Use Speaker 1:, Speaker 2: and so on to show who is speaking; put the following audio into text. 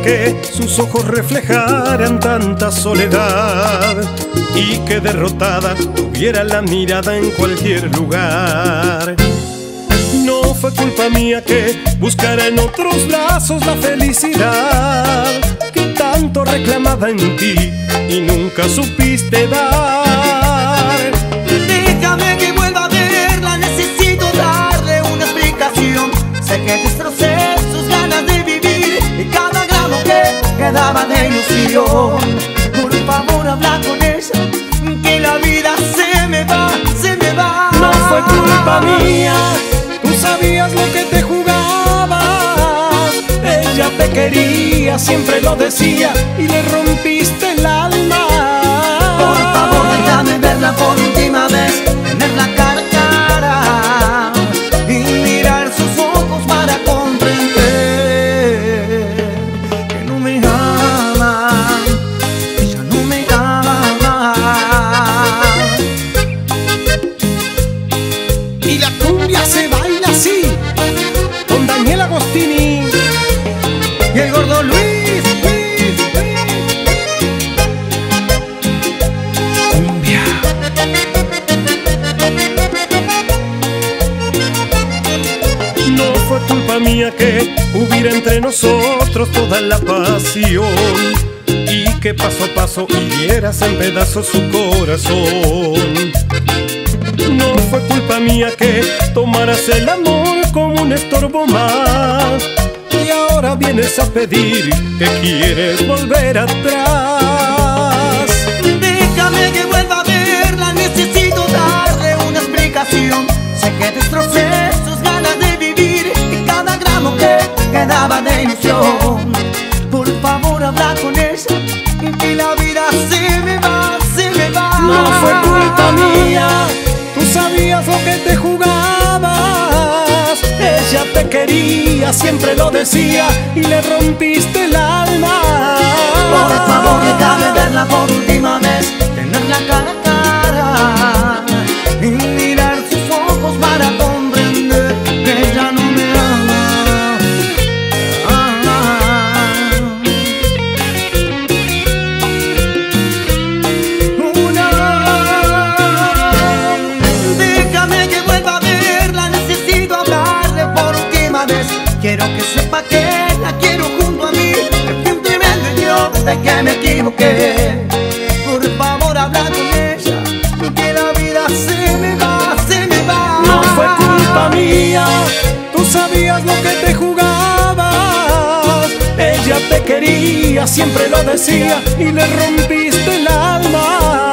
Speaker 1: que sus ojos reflejaran tanta soledad y que derrotada tuviera la mirada en cualquier lugar. No fue culpa mía que buscara en otros brazos la felicidad que tanto reclamaba en ti y nunca supiste dar. Mía, tú sabías lo que te jugabas. Ella te quería, siempre lo decía y le rompiste fue culpa mía que hubiera entre nosotros toda la pasión y que paso a paso hirieras en pedazos su corazón. No fue culpa mía que tomaras el amor como un estorbo más. Y ahora vienes a pedir que quieres volver atrás.
Speaker 2: Favor, habla con ella, que la vida se me va, se me va.
Speaker 1: No fue culpa mía, tú sabías lo que te jugabas. Ella te quería, siempre lo decía y le rompiste el
Speaker 2: y que me equivoqué. Por favor, habla con ella, que la vida se me va, se me va.
Speaker 1: No fue culpa mía, tú sabías lo que te jugabas. Ella te quería, siempre lo decía y le rompiste el alma.